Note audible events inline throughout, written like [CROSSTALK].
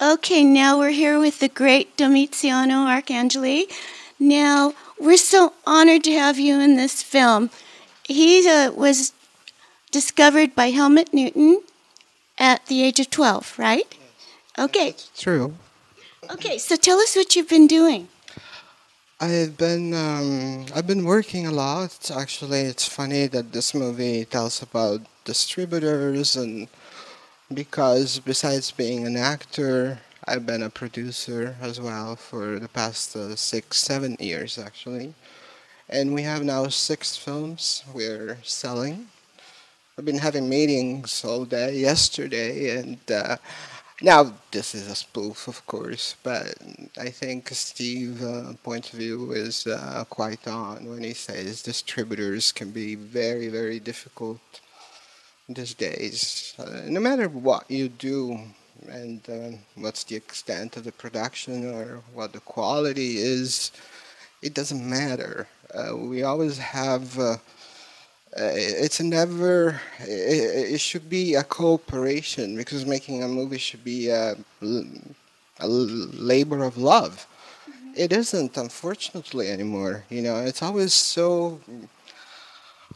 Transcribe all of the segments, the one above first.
Okay, now we're here with the great Domiziano Arcangeli. Now, we're so honored to have you in this film. He uh, was discovered by Helmut Newton at the age of 12, right? Okay. It's true. Okay, so tell us what you've been doing. I've been um, I've been working a lot. Actually, it's funny that this movie tells about distributors and because besides being an actor, I've been a producer as well for the past uh, six, seven years actually. And we have now six films we're selling. I've been having meetings all day yesterday, and uh, now this is a spoof, of course, but I think Steve's uh, point of view is uh, quite on when he says distributors can be very, very difficult these days. Uh, no matter what you do and uh, what's the extent of the production or what the quality is, it doesn't matter. Uh, we always have. Uh, uh, it's never. It, it, should be a cooperation because making a movie should be a, a labor of love. Mm-hmm. It isn't, unfortunately, anymore. You know, it's always so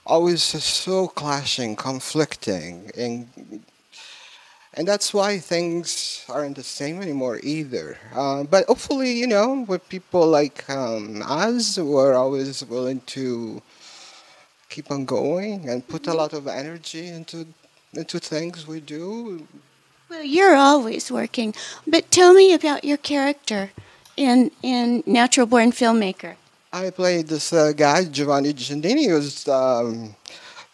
always so clashing, conflicting, and and that's why things aren't the same anymore either. Uh, but hopefully, you know, with people like um, us who are always willing to keep on going and put a lot of energy into into things we do. Well, you're always working, but tell me about your character in in Natural Born Filmmaker. I played this uh, guy, Giovanni Giandini, who's, um,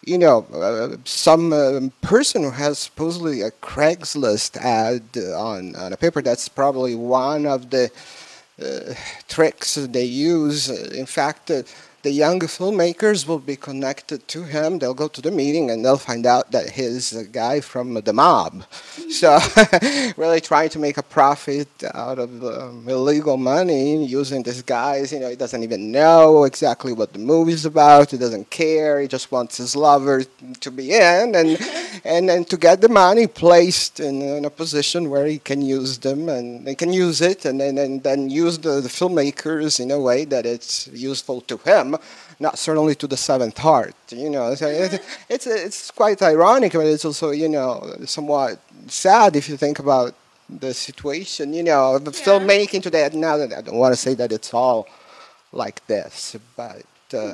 you know, uh, some uh, person who has supposedly a Craigslist ad on, on a paper. That's probably one of the uh, tricks they use. In fact, uh, the young filmmakers will be connected to him. They'll go to the meeting and they'll find out that he's a guy from the mob. So, [LAUGHS] really trying to make a profit out of um, illegal money using this guys. You know, he doesn't even know exactly what the movie's about. He doesn't care. He just wants his lover to be in and and then to get the money placed in, in, a position where he can use them and they can use it and then and then use the, the filmmakers in a way that it's useful to him not certainly to the seventh art. You know, it's it's, it's quite ironic, but it's also you know somewhat sad if you think about the situation. You know, the yeah. filmmaking today. Now that I don't want to say that it's all like this, but. Uh,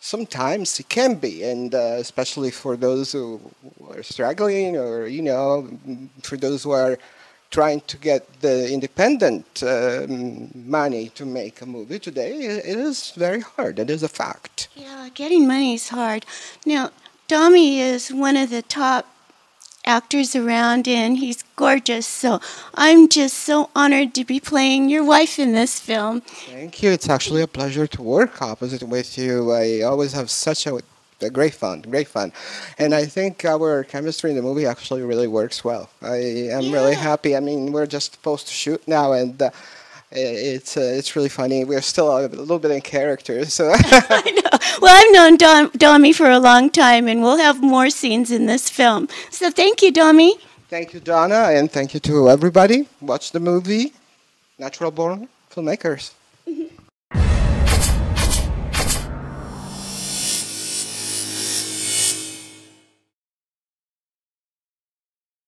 sometimes it can be, and uh, especially for those who are struggling, or you know, for those who are trying to get the independent um, money to make a movie today, it is very hard. It is a fact. Yeah, getting money is hard. Now, Domi is one of the top actors around and he's gorgeous. So I'm just so honored to be playing your wife in this film. Thank you. It's actually a pleasure to work opposite with you. I always have such a great fun, great fun. And I think our chemistry in the movie actually really works well. I am yeah. really happy. I mean, we're just supposed to shoot now, and uh, it's uh, it's really funny. We're still a little bit in character. So [LAUGHS] I know. Well, I've known Dom, Domi for a long time, and we'll have more scenes in this film. So thank you, Domi. Thank you, Dawna, and thank you to everybody. Watch the movie, Natural Born Filmmakers.